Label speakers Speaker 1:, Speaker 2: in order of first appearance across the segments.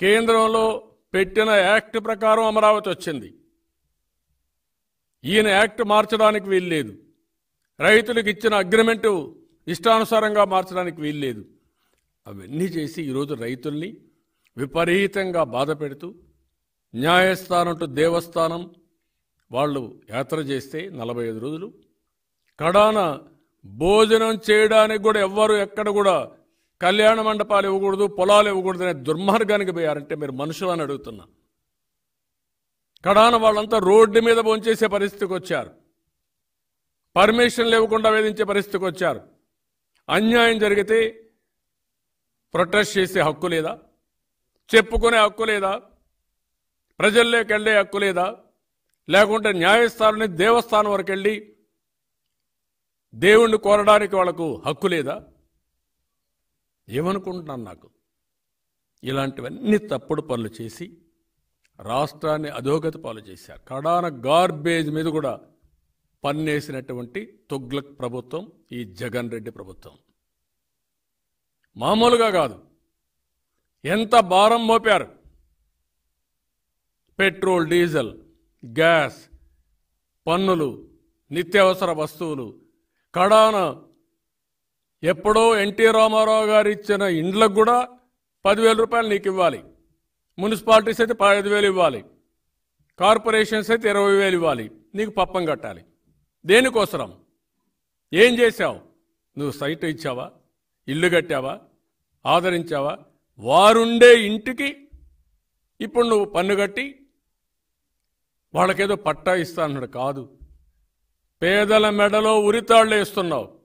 Speaker 1: కేంద్రంలో పెట్టిన యాక్ట్ ప్రకారం అమరావతి వచ్చింది. ఈయన యాక్ట్ మార్చడానికి వీల్లేదు. రైతులకు ఇచ్చిన అగ్రిమెంటు ఇష్టానుసారంగా మార్చడానికి వీల్లేదు. అవన్నీ చేసి ఈరోజు రైతుల్ని విపరీతంగా బాధ పెడుతూ న్యాయస్థానం టు దేవస్థానం వాళ్ళు యాత్ర చేస్తే నలభై ఐదు రోజులు. కడాన భోజనం చేయడానికి కూడా ఎవ్వరు ఎక్కడ కూడా కళ్యాణ మండపాలు ఇవ్వకూడదు పొలాలు ఇవ్వకూడదు అనే దుర్మార్గానికి పోయారంటే మీరు మనుషులు అని అడుగుతున్నా. కడాన వాళ్ళంతా రోడ్డు మీద భోంచేసే పరిస్థితికి వచ్చారు. పర్మిషన్లు ఇవ్వకుండా వేధించే పరిస్థితికి వచ్చారు. అన్యాయం జరిగితే ప్రొటెస్ట్ చేసే హక్కు లేదా? చెప్పుకునే హక్కు లేదా? ప్రజల్లోకి వెళ్ళే హక్కు లేదా? లేకుంటే న్యాయస్థానం దేవస్థానం వరకు వెళ్ళి దేవుణ్ణి కోరడానికి వాళ్ళకు హక్కు లేదా? ఏమనుకుంటున్నాను నాకు? ఇలాంటివన్నీ తప్పుడు పనులు చేసి రాష్ట్రాన్ని అధోగతి పాలు చేశారు. కడాన గార్బేజ్ మీద కూడా పన్నేసినటువంటి తుగ్లక్ ప్రభుత్వం ఈ జగన్ రెడ్డి ప్రభుత్వం. మామూలుగా కాదు. ఎంత భారం మోపారు? పెట్రోల్ డీజిల్ గ్యాస్ పన్నులు నిత్యావసర వస్తువులు. కడాన ఎప్పుడో ఎన్టీ రామారావు గారు ఇచ్చిన ఇండ్లకు కూడా పదివేల రూపాయలు నీకు ఇవ్వాలి. మున్సిపాలిటీస్ అయితే పదహైదు వేలు ఇవ్వాలి. కార్పొరేషన్స్ అయితే ఇరవై వేలు ఇవ్వాలి. నీకు పప్పం కట్టాలి. దేనికోసరం? ఏం చేశావు? నువ్వు సైట్ ఇచ్చావా? ఇల్లు కట్టావా? ఆదరించావా? వారుండే ఇంటికి ఇప్పుడు నువ్వు పన్ను కట్టి వాళ్ళకేదో పట్టా ఇస్తా అన్నాడు కాదు. పేదల మెడలో ఉరితాళ్ళు వేస్తున్నావు.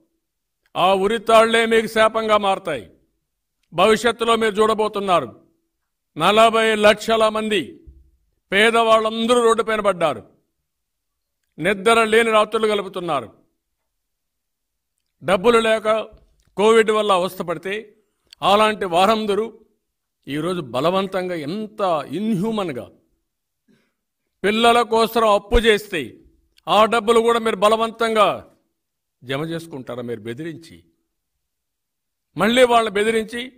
Speaker 1: ఆ ఉరితాళ్ళే మీకు శాపంగా మారతాయి. భవిష్యత్తులో మీరు చూడబోతున్నారు. నలభై లక్షల మంది పేదవాళ్ళందరూ రోడ్డు పైన పడ్డారు. నిద్ర లేని రాత్రులు గలుపుతున్నారు డబ్బులు లేక కోవిడ్ వల్ల అవస్థపడితే అలాంటి వారందరూ ఈరోజు బలవంతంగా ఎంత ఇన్హ్యూమన్గా పిల్లల కోసం అప్పు చేస్తే ఆ డబ్బులు కూడా మీరు బలవంతంగా జమ చేసుకుంటారా మీరు బెదిరించి? మళ్ళీ వాళ్ళని బెదిరించి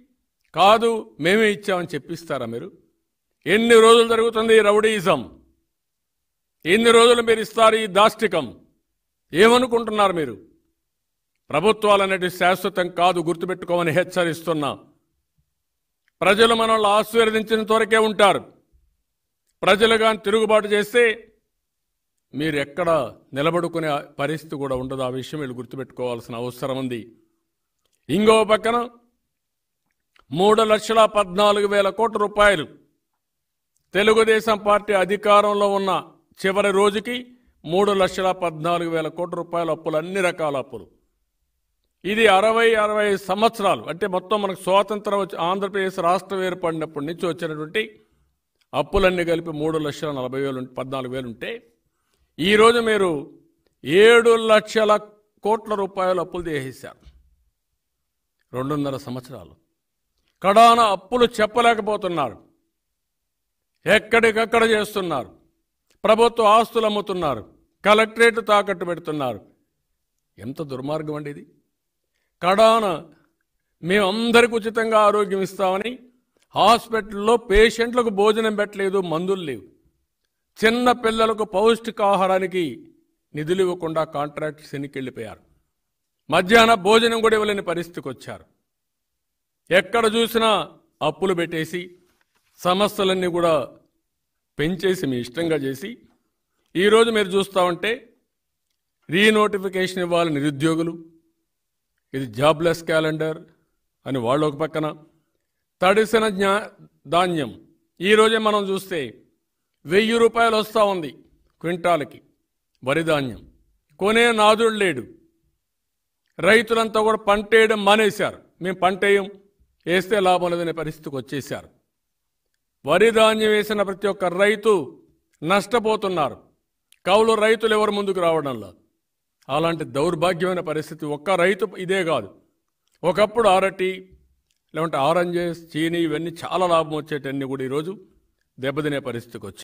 Speaker 1: కాదు మేమే ఇచ్చామని చెప్పిస్తారా మీరు? ఎన్ని రోజులు జరుగుతుంది ఈ రౌడీయిజం? ఎన్ని రోజులు మీరు ఇస్తారు ఈ దాష్టికం? ఏమనుకుంటున్నారు మీరు? ప్రభుత్వాలు అనేది శాశ్వతం కాదు గుర్తుపెట్టుకోమని హెచ్చరిస్తున్నా. ప్రజలు మనల్ని ఆశీర్వదించిన త్వరకే ఉంటారు. ప్రజలు కానీ తిరుగుబాటు చేస్తే మీరు ఎక్కడ నిలబడుకునే పరిస్థితి కూడా ఉండదు. ఆ విషయం వీళ్ళు గుర్తుపెట్టుకోవాల్సిన అవసరం ఉంది. ఇంకో పక్కన మూడు లక్షల పద్నాలుగు వేల కోట్ల రూపాయలు తెలుగుదేశం పార్టీ అధికారంలో ఉన్న చివరి రోజుకి మూడు లక్షల పద్నాలుగు వేల కోట్ల రూపాయల అప్పులు అన్ని రకాల అప్పులు. ఇది అరవై అరవై సంవత్సరాలు. అంటే మొత్తం మనకు స్వాతంత్రం వచ్చి ఆంధ్రప్రదేశ్ రాష్ట్రం ఏర్పడినప్పటి నుంచి వచ్చినటువంటి అప్పులన్నీ కలిపి మూడు లక్షల నలభై వేలు పద్నాలుగు వేలు ఉంటే ఈరోజు మీరు ఏడు లక్షల కోట్ల రూపాయల అప్పులు చేసేశారు. రెండున్నర సంవత్సరాలు. కడాన అప్పులు చెప్పలేకపోతున్నారు. ఎక్కడికక్కడ చేస్తున్నారు. ప్రభుత్వ ఆస్తులు అమ్ముతున్నారు. కలెక్టరేట్ తాకట్టు పెడుతున్నారు. ఎంత దుర్మార్గం అండి ఇది. కడాన మేమందరికి ఉచితంగా ఆరోగ్యం ఇస్తామని హాస్పిటల్లో పేషెంట్లకు భోజనం పెట్టలేదు మందులు లేవు. చిన్న పిల్లలకు పౌష్టికాహారానికి నిధులు ఇవ్వకుండా కాంట్రాక్ట్స్ ఎన్నికి వెళ్ళిపోయారు మధ్యాహ్న భోజనం కూడా ఇవ్వలేని పరిస్థితికి వచ్చారు. ఎక్కడ చూసినా అప్పులు పెట్టేసి సమస్యలన్నీ కూడా పెంచేసి మీ ఇష్టంగా చేసి ఈరోజు మీరు చూస్తూ ఉంటే రీనోటిఫికేషన్ ఇవ్వాలి నిరుద్యోగులు. ఇది జాబ్లెస్ క్యాలెండర్ అని వాళ్ళు ఒక పక్కన. తడిసిన జ్ఞా ధాన్యం. ఈరోజే మనం చూస్తే వెయ్యి రూపాయలు వస్తూ ఉంది క్వింటాలకి. వరిధాన్యం కొనే నాదుడు లేడు. రైతులంతా కూడా పంట వేయడం మానేశారు. మేము పంట వేయం వేస్తే లాభం లేదనే పరిస్థితికి వచ్చేశారు. వరిధాన్యం వేసిన ప్రతి ఒక్క రైతు నష్టపోతున్నారు. కౌలు రైతులు ఎవరు ముందుకు రావడంలో? అలాంటి దౌర్భాగ్యమైన పరిస్థితి ఒక్క రైతు ఇదే కాదు. ఒకప్పుడు అరటి లేకుంటే ఆరెంజెస్ చీని ఇవన్నీ చాలా లాభం వచ్చేటన్నీ కూడా ఈరోజు దెబ్బతినే పరిస్థితికి వచ్చాయి.